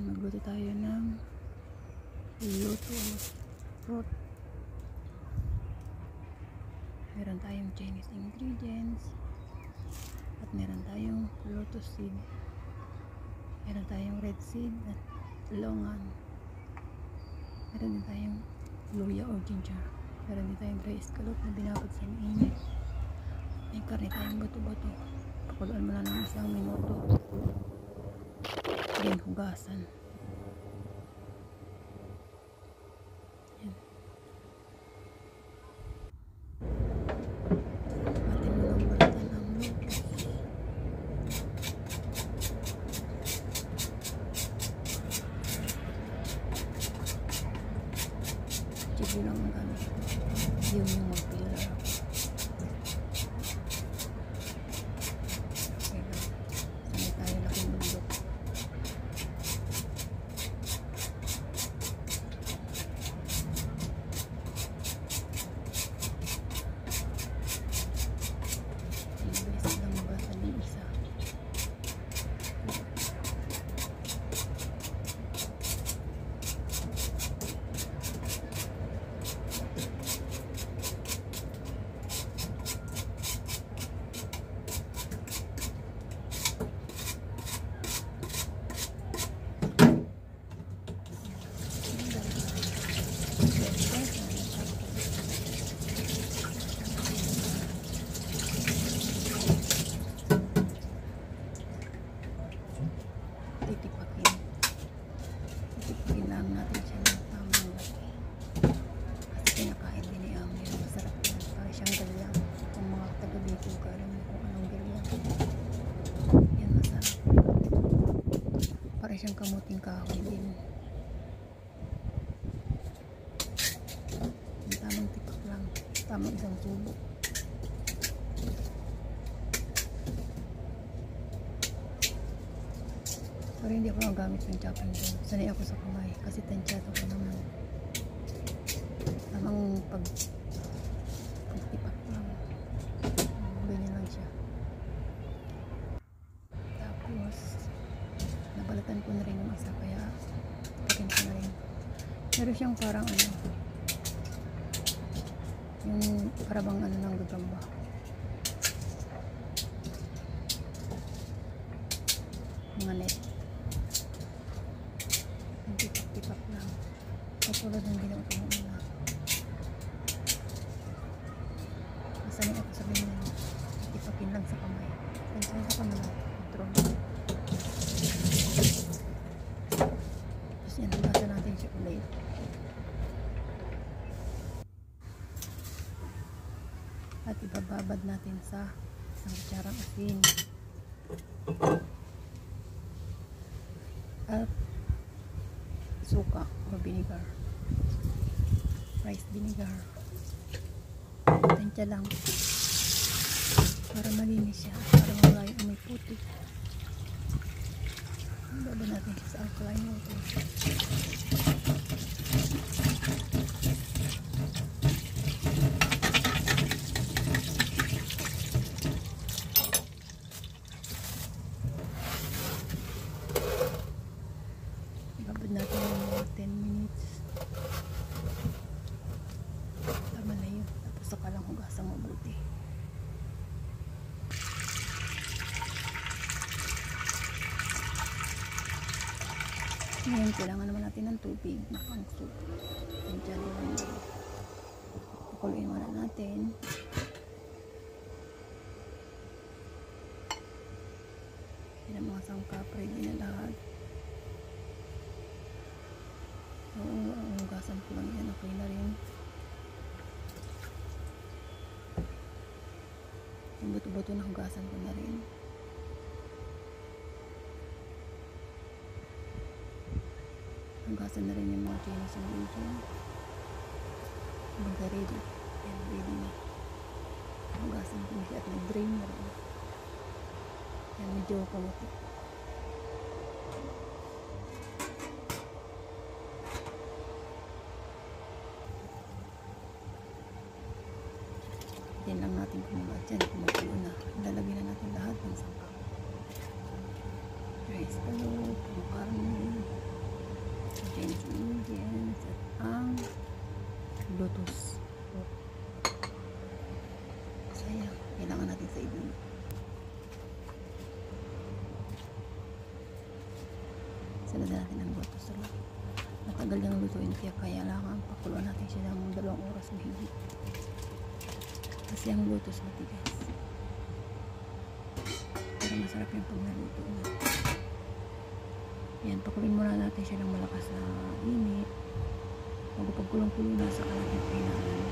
Ayan, magluto tayo ng luto fruit. Meron tayong Chinese ingredients. At meron tayong lotus seed. Meron tayong red seed at longan. Meron din tayong luya or ginger. Meron din tayong dry scallop na binabad sa mainit. May karne tayong bato-bato. Pakuluan mo lang ng isang minuto. Then hugasan. Yan. Mo lang ang ko. Yung yung mag-pillar ako. Okay lang. Sanay tayo laking bundok. Mabilis lang mabasa ng isa. titipakin. Titipakin lang natin siya ng tamang laki. Kasi kinakain din ni Ami. Masarap yan. Para siyang galyang. Kung mga taga-biko ka, alam mo kung anong galyang. Yan masarap. Siyang kamuting kahoy din. Yung tamang tipak lang. Tamang isang tubo. Pero hindi ako nagamit ng chopping board. Sanay ako sa kamay kasi tansyado ko naman. Tamang pag pagtipak lang. Ganyan lang siya. Tapos, nabalatan ko na rin yung isa kaya takin ko na rin. Meron siyang parang ano, yung parabang ano ng gagamba. Mga net. Tipak-tipak lang. Katulad ng ginawa ko nung una. Masanay ako sa ganyan. Tipakin lang sa kamay. Pansin ko na lang. Control. Tapos yan, hugasan natin siya ulit. At ibababad natin sa isang kutsarang asin. At suka or vinegar. Rice vinegar. Tansya lang. Para malinis siya. Para mawala yung amoy puti. Baba natin siya sa alkaline water. Ngayon, kailangan naman natin ng tubig na pang soup. Yan dyan lang. Pakuluin muna natin. Yan ang mga sangkap. Ready na lahat. Oo, ang hugasan ko lang yan. Okay na rin. Yung buto-buto na hugasan ko na rin. Hugasan na rin yung mga Chinese ingredients. Mga ready. Yan, ready na. Hugasan ko na siya at nag-drain na rin. Yan, medyo kamuti. Yan lang natin kumuha dyan. Kumukulo na. Lalagyan na natin lahat ng sangkap. Rice, ano, pang karne. Chinese ingredients at ang lotus. Sayang, kailangan natin sa ibon. Salad natin ang lotus. Matagal yung lutuin kaya kailangan pakuluan natin siya ng dalawang oras mahigit. Kasi ang lotus matigas. Pero masarap yung pag naluto na. Yan, pakulin muna natin siya ng malakas na init. Bago pag kulong-kulo na sa kalagyan kailangan.